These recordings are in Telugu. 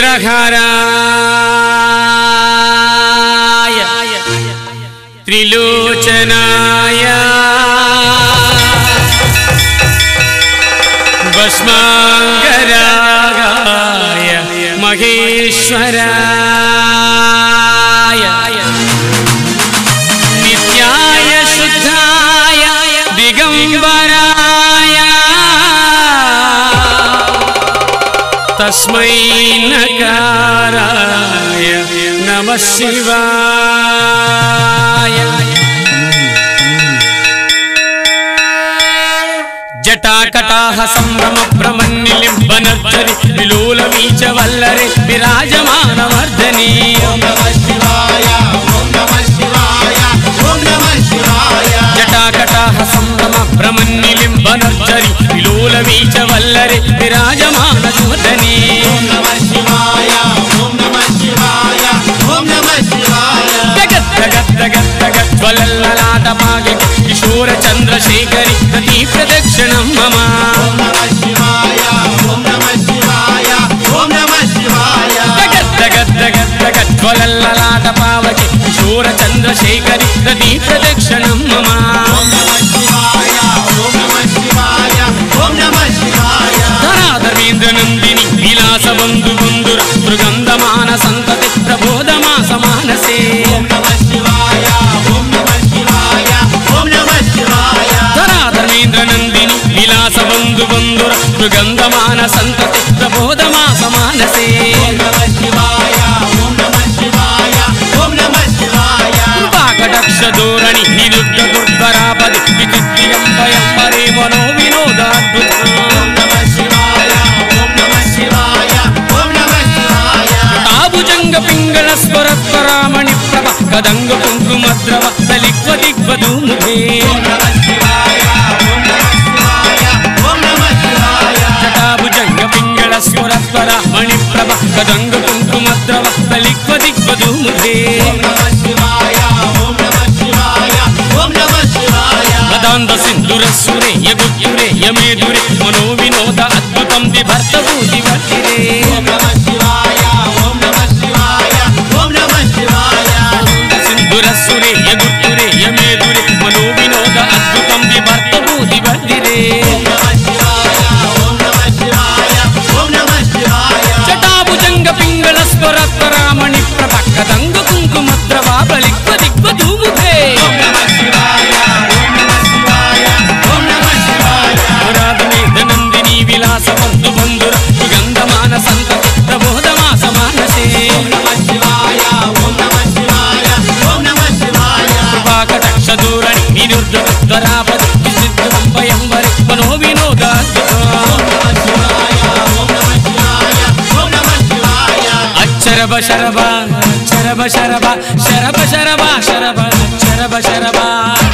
चंद्रहाराय त्रिलोचनाय भस्मा तस्मै नकाराय नमः शिवाय जटाकटाः सम्भ्रमभ्रमन्निलिम्बनद्धरि विलोलमीचवल्लरे विराजमानवर्धनीयं नमः शिवाय సంభ్రమ భ్రమన్నిలింబనర్చరి విలోల వీచ వల్లరి విరాజమాన సూతనే కిశోర చంద్రశేఖరి ప్రతి ప్రదక్షిణం మమ. జ్వలల్లలాటపావకి కిశోర చంద్రశేఖరి ప్రతి buenas నిజమే దురి మనో వినోద అద్భుతం ది భర్తవు شرب شربا شرب شربا شرب شربا شرب شرب شربا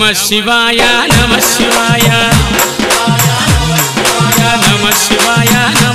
नमः शिवाय नमः शिवाय। नमः शिवाय